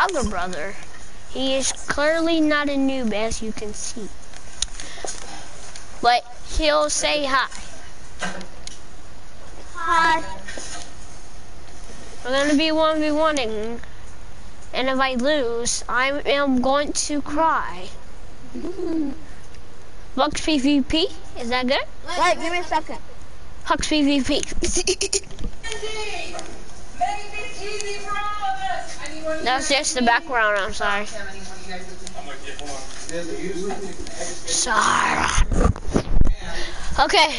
other brother. He is clearly not a noob, as you can see. But he'll say hi. Hi. We're gonna be 1v1ing. And if I lose, I am going to cry. Lux PvP, is that good? Wait, give me a second. Hux PvP. That's just the background, I'm sorry. Sorry. Okay.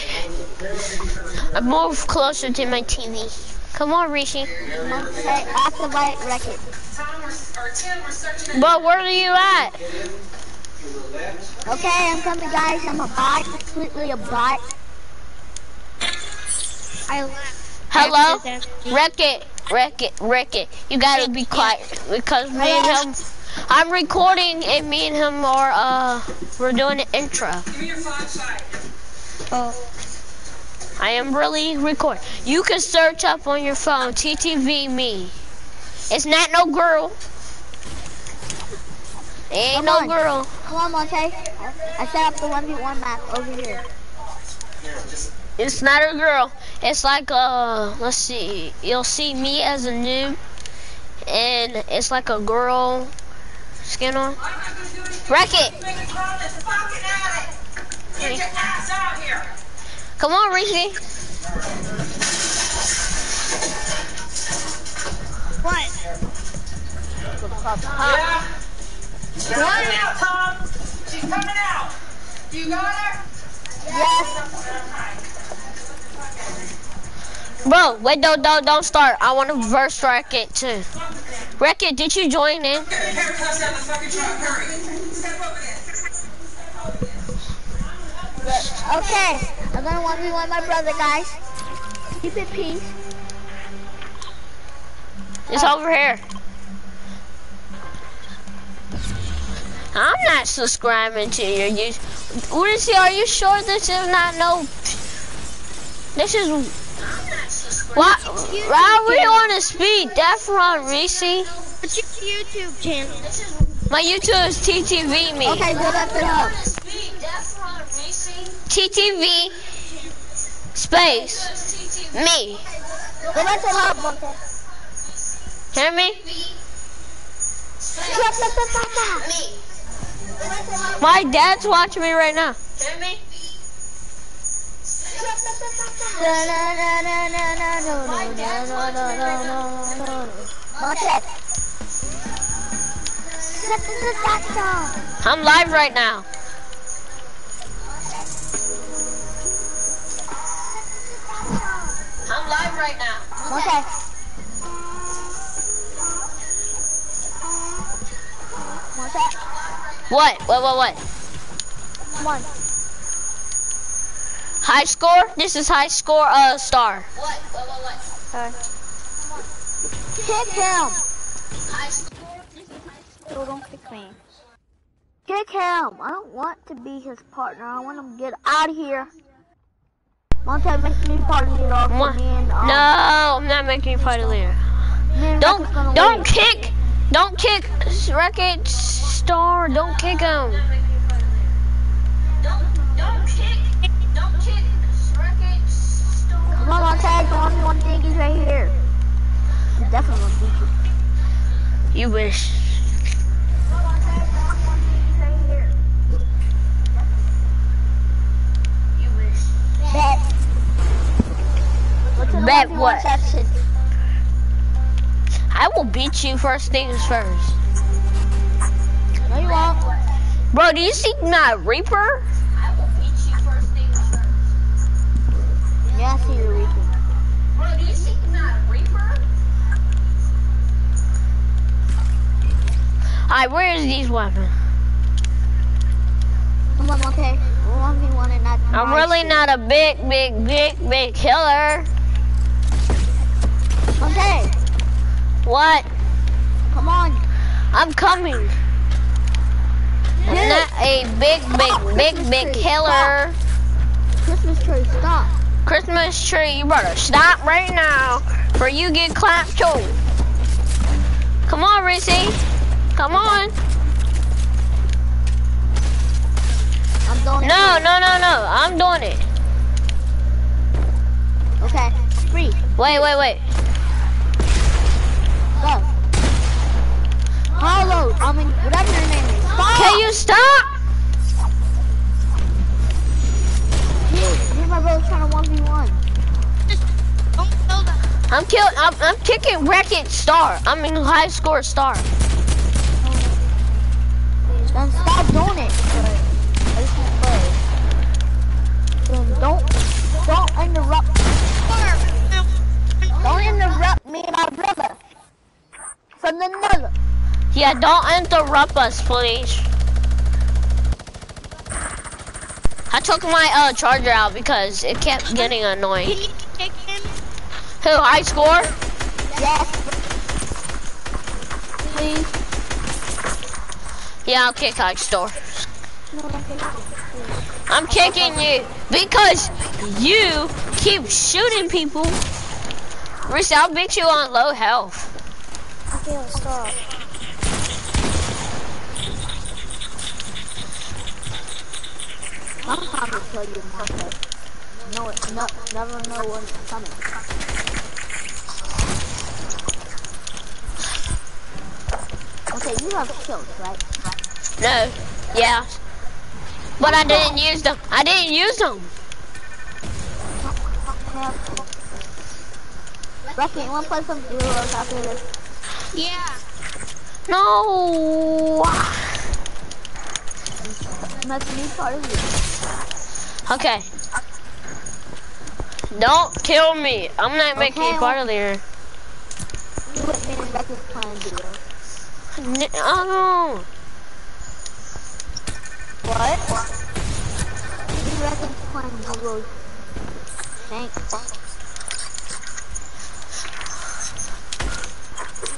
I move closer to my TV. Come on, Rishi. Okay, activate record. But where are you at? Okay, I'm coming, guys. I'm a bot, completely a bot. I Hello? Wreck it. Wreck it. Wreck it. You gotta be quiet because me and him. I'm recording and me and him are uh we're doing an intro. Give me your flashlight. Oh. I am really recording. You can search up on your phone TTV me. It's not no girl. It ain't Come no on. girl. Come on, okay? I set up the 1v1 map over here. It's not a girl. It's like uh let's see. You'll see me as a noob and it's like a girl skin on. Wreck it! Come on, Rishi. What? Yeah. She's coming out, Tom. She's coming out. You got her? Yes. Bro, wait, don't, don't, don't start. I want to verse wreck it too. Wreck it, did you join in? Get the haircuts out of the fucking truck. Hurry. Step over there. Okay, I'm gonna 1v1 my brother, guys. Keep it peace. It's over here. I'm not subscribing to your YouTube. What is he? Are you sure this is not no? This is. Why? Why are we on a speed? Death run, Reese. What's your YouTube channel? My YouTube is TTV me. Okay, go back it up. TTV space me. Go back it up, Monkey. Hear me? Shut the fuck up. My dad's watching me right now. Hear me? I'm live right now. I'm live right now. Okay. What? What? What? What? Come on. High score? This is high score. Uh, star. What? What? What? What? Sorry. Kick him. High score. Oh, don't kick me. Kick him. I don't want to be his partner. I want him to get out of here. Monte, make me part leader for What? me and um, No, I'm not making you fight a leader. Don't, don't leave. kick, don't kick Wreckage Star. Don't kick him. Don't, don't kick, don't kick Wreckage Star. Come on, Monte. The only one thing is right here. He's definitely gonna beat you. You wish. You wish. Bet. What's in the Bet 1v1 what? I will beat you first things first. No, you won't. Bro, do you see my Reaper? I will beat you first things first. See you, Rico. Bro, do you see my Reaper? Alright, where is these weapons? Come on, Monte. We're 1v1 and not I'm really not a big, big, big, big killer. Okay. What? come on. I'm coming. I'm not a big, big, big, big killer. Christmas tree, stop. Christmas tree, you better stop right now, for you get clapped too. Come on, Rissy. Come on. I'm doing No, it. no, no, no. I'm doing it. Okay. Free. Wait, wait, wait. Go. Hollow. I mean, whatever your name is. Stop. Can you stop? You, me and my brother trying to 1v1. Don't kill them. I'm kill. I'm, I'm kicking Wreck-It Star. I mean, high score star. Then stop doing it. Don't, don't interrupt, don't interrupt me and my brother. From the nether. Yeah, don't interrupt us, please. I took my uh, charger out because it kept getting annoying. Can you kick him? Who, high score? Yes. Please. Yeah, I'll kick high score. No, don't kick me. I'm kicking you because you keep shooting people. Reese, I'll beat you on low health. Okay, I'll stop. I'm trying to you, Marco. No, it- no, never know when it's coming. Okay, you have kills, right? No, yeah. But I didn't use them. I didn't use them. Rocky, you wanna play some duos after this? Yeah. No. That's me part of you. Okay. Don't kill me. I'm not making Okay, you part of there. You with me and Becky's playing duos. N- Oh, What? You reckon playing duos? Thanks.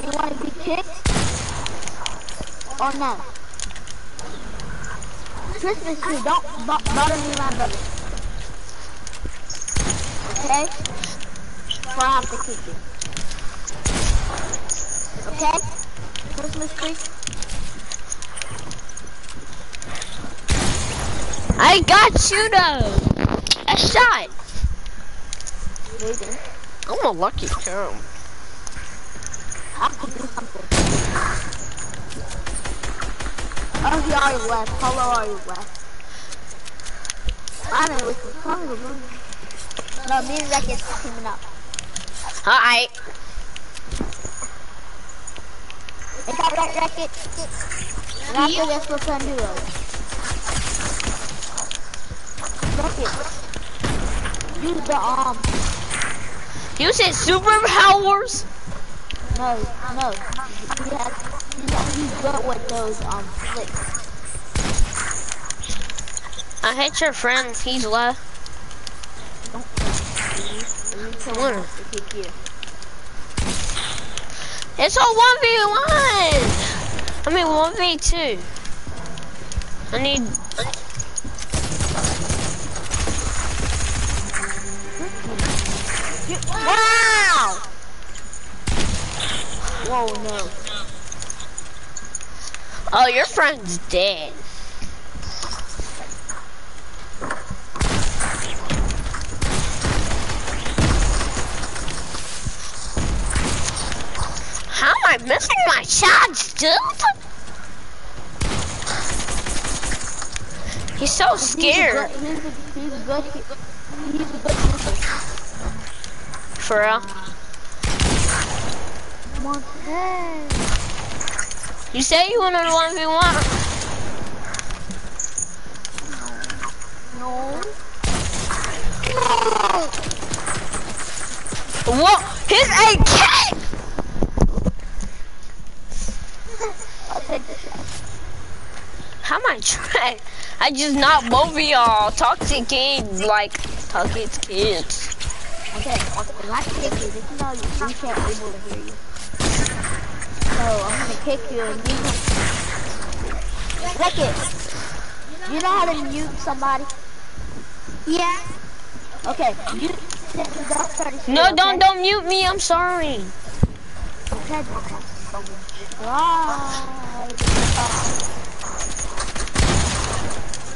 You wanna be kicked? Or no? Christmas tree, don't bother me, my brother. Okay? Or I have to kick you. Okay? Christmas tree? I got you though. A shot. Maybe. I'm a lucky charm. I could do something. Oh, he already left. Hello, already left. I don't know what's coming. No, me and Zach is teaming up. All right. Is that right, Racket? And after this, we'll send duos. Racket. Use the, um, You said superpowers? no, no. He has, he's, he's good with those, um, flicks. I hate your friend. He's left. Don't you kill Where? him to kick you. It's a 1v1. I mean 1v2. I need... Wow! Whoa, no. Oh, your friend's dead. How am I missing my shots, dude? He's so scared. He's good, he's a good, he's a good shooter. For real. You say you want to 1v1? No. No What? His AK! I'll take the shot. How am I trying? I just knocked both of y'all. Toxic kids, like, toxic kids. Okay, if I kick you, this is how you, we can't able to hear you. So I'm gonna kick you and you can... Lick it. You know how to mute somebody? Yeah. Okay, you don't start to No, okay? don't, don't mute me. I'm sorry. Okay.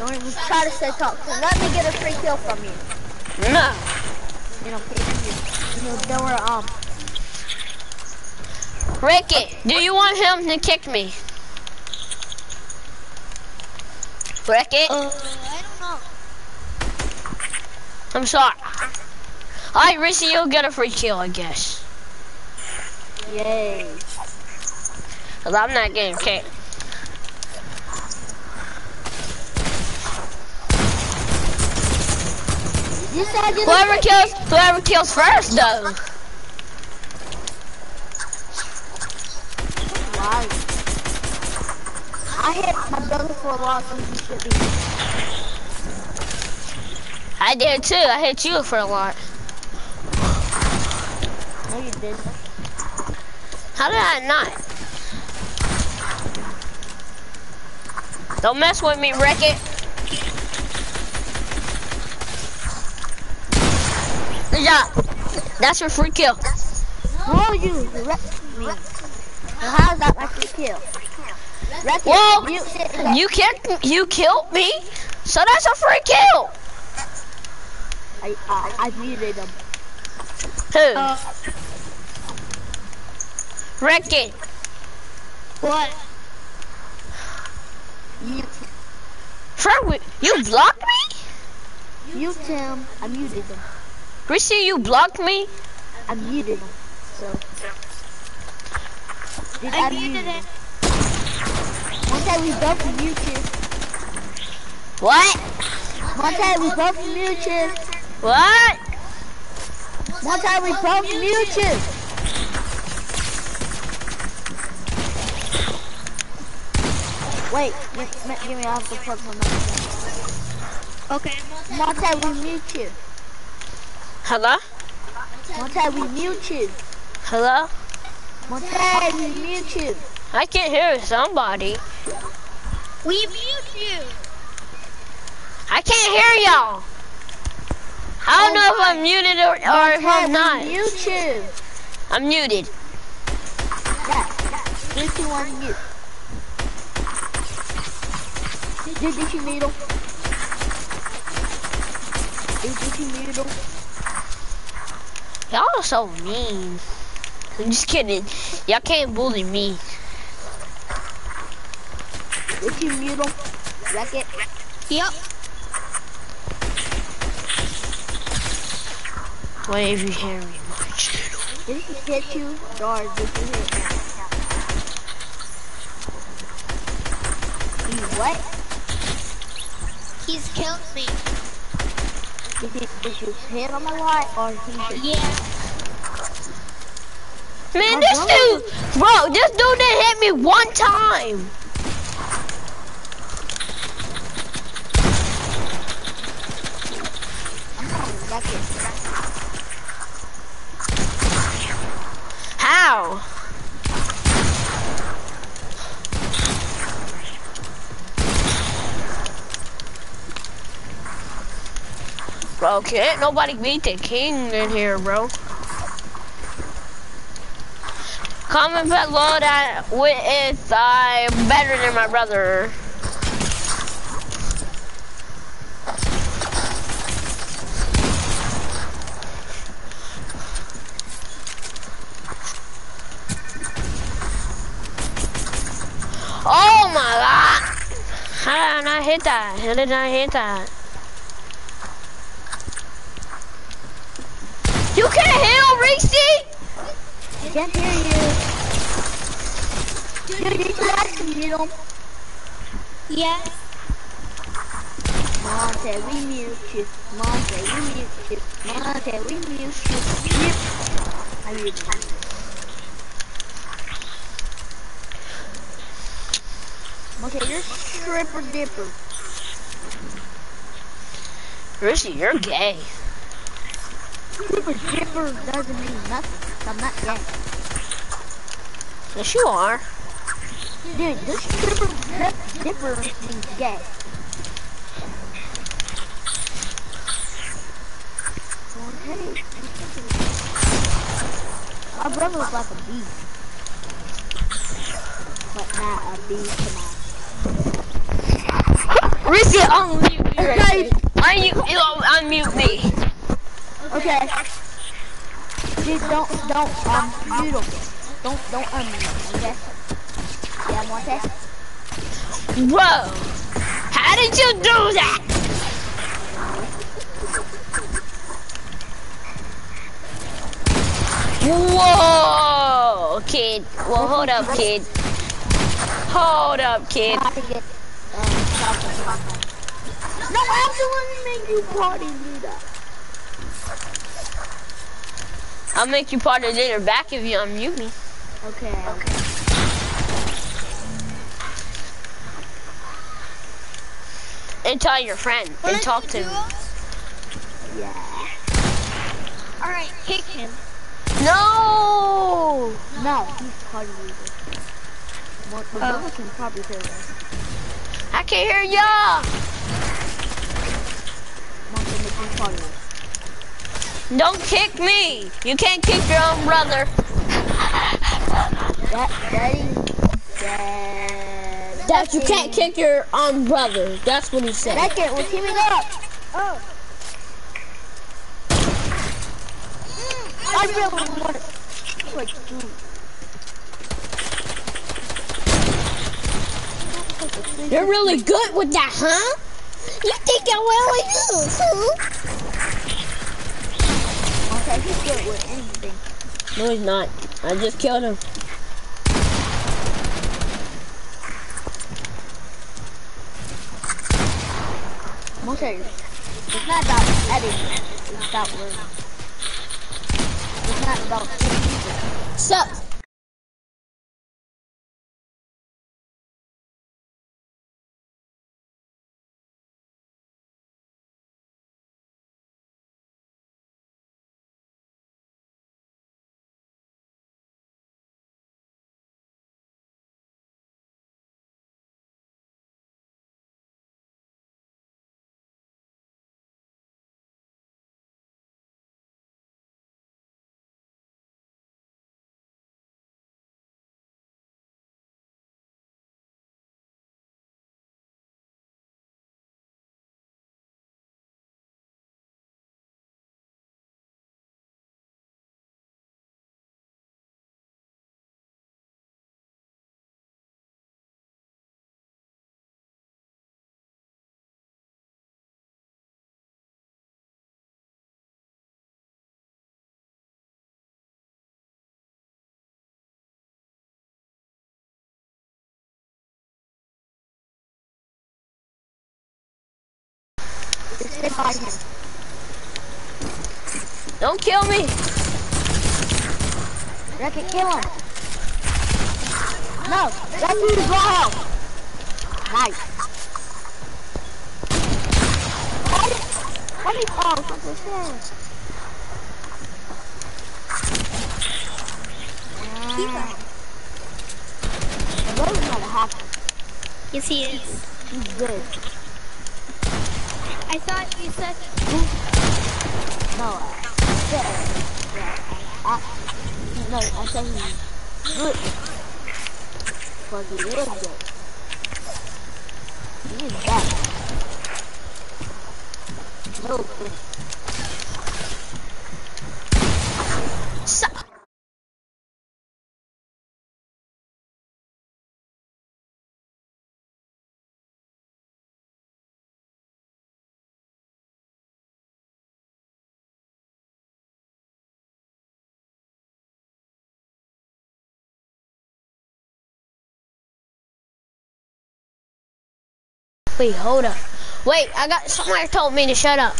Mean, we try to stay top. So let me get a free kill from you. No. You know, you, know, there were, um, Ricky, do you want him to kick me? Ricky? Uh, I don't know. I'm sorry. Alright, Rissy, you'll get a free kill, I guess. yay. Cause I'm not getting kicked. You said you Whoever kills, whoever kills first, though. I hit my brother for a loss and he should be. I did too. I hit you for a lot. No, you didn't. How did I not? Don't mess with me, Ricky. Good job. That's your free kill. No, you wrecked me. So how's that my free kill? Wreck. Well, you. You kicked, you killed me, so that's a free kill. I, I, I muted him. Who? Uh, Ricky. what? You, Fred, you blocked me? you Tim, I muted him. Rissy, you blocked me? I muted him. So. Did I mute muted him? it. One time we both muted. What? One time we both muted. What? One time we both muted. Wait, give, me- give me I have to plug my. Okay. One time we mute you. Hello? Time we mute you. Hello? Time we mute you. I can't hear somebody. We mute you. I can't hear y'all. I don't know if I'm muted or, or if I'm not. time we mute. I'm muted. Yeah. Three, two, one, mute. Did, you mute him? Did, did you mute him? Y'all are so mean. I'm just kidding. Y'all can't bully me. Did you mute him? Wreck it. Yep. What if you hear me? my channel? Did he hit you? Or did you hit him? He what? He's killed me. Did, he, did you hit him a lot or he Yeah. Man, this dude, bro, this dude didn't hit me one time. Wreck it. How? Bro, can't nobody beat the king in here, bro. Comment below that with I'm better than my brother. Oh my god! How did I not hit that? How did I hit that? You can't him, Reese! I can't hear you. Dude, did you actually mute him? Yes. Monte, we mute you. Monte, we mute you. Monte, we mute you. Mute. I muted him. Monte, you're stripper dipper. Reese, you're gay. Stripper dipper doesn't mean nothing. I'm not gay. Yes, you are. Dude, this stripper dip- dipper means gay. Okay. My brother was like a bee. But not a bee to my Rissy, unmute me Okay. Unmute, you unmute me. Okay. Dude, don't, don't, um, him. Don't, don't him, okay? Yeah, Monte? Bro, how did you do that? Whoa, kid. Well, hold up, kid. Hold up, kid. I have to get, um, South Park. No, one who made you party, Lita. I'll make you part of dinner back if you unmute me. Okay, okay. And tell your friend and talk to him. Yeah. Alright, kick him. No! No, he's party leader. Mo- Mo- can probably hear. I can't hear ya! Monte make you party leader. Don't kick me! You can't kick your own brother. That, daddy, dad. That you can't kick your own brother. That's what he said. Second, we're teaming up. Oh. I really want to. Like, dude. You're really good with that, huh? You think I'm really good, huh? Okay, he's good with anything. No, he's not. I just killed him. Okay, it's not about editing. It's about learning. It's not about. Sup? Just by him. Don't kill me. Wreck it, kill him. No, that's his raw. Nice. Why did, why did, oh, something says. Rose not a hacker. Yes, he is. He's good. I thought you said No, uh, yeah, yeah, uh, no, I said he's good. But he is. He is bad. No Wait, hold up. Wait, I got somebody told me to shut up.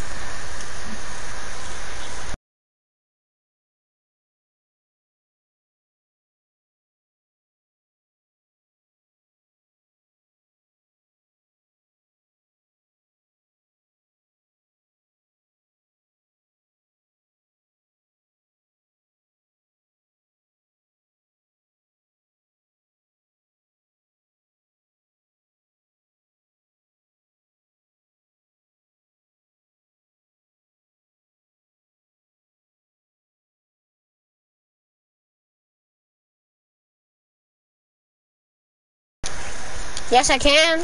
Yes, I can.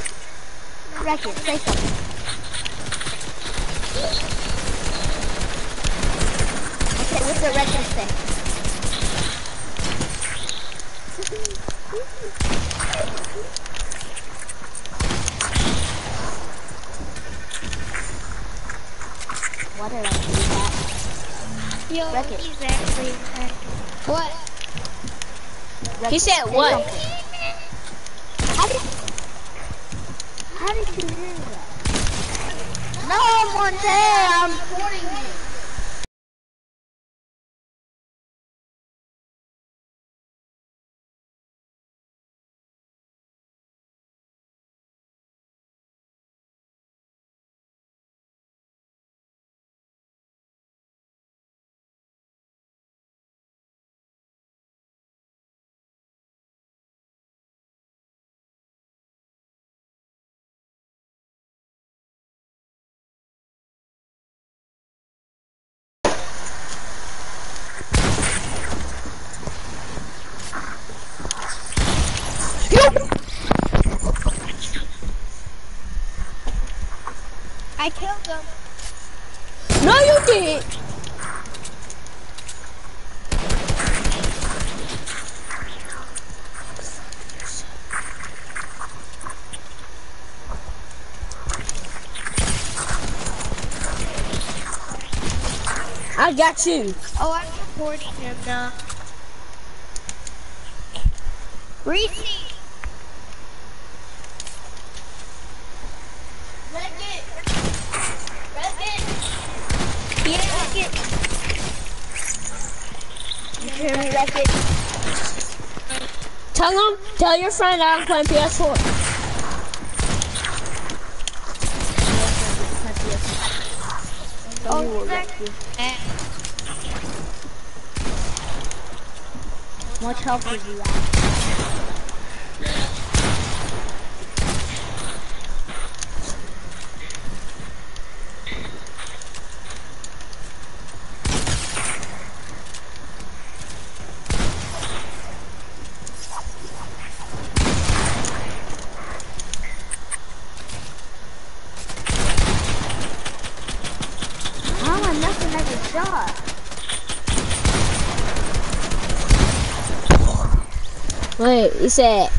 Wreck it, say something. Okay, what's the record say? Why did I do that? Yo, Wreck it. he's actually What? Wreck He said what? something. How did, how did you hear that? No, Monte, I'm recording you. I killed him. No, you did. I got you. Oh, I'm reporting him now. Reese! Wreck it. Wreck it. Yeah, I get You it? Tell him, tell your friend I'm playing PS4. Oh, Much health did you have? How am I nothing like a shot? Wait,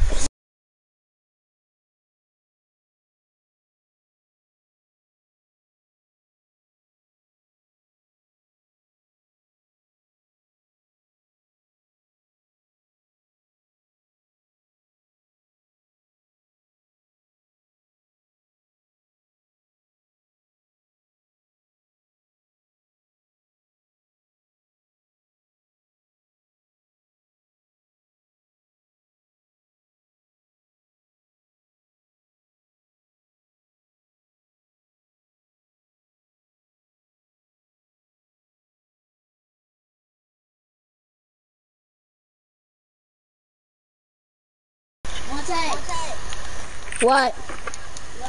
What?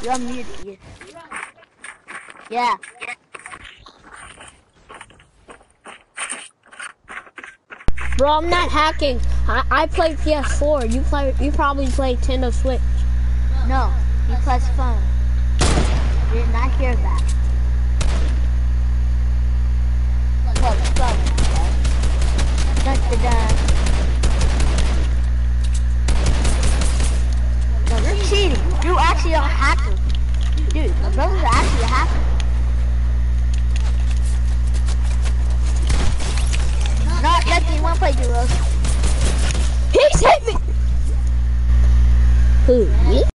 You're muted. Yeah. Bro, I'm not hacking. I, I play PS4. You play. You probably play Nintendo Switch. No, he pressed phone. You did not hear that. Look, phone. Dun, dun, dun. Actually a hacker. Dude, my brother's actually a hacker. Not you wanna play duos? He's hit me. Who? Me?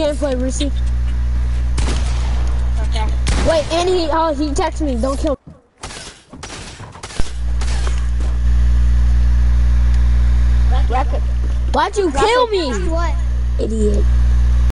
Gameplay, Rissy. Okay. Wait, and he oh he texted me. Don't kill. It. Why'd you kill me, What? idiot?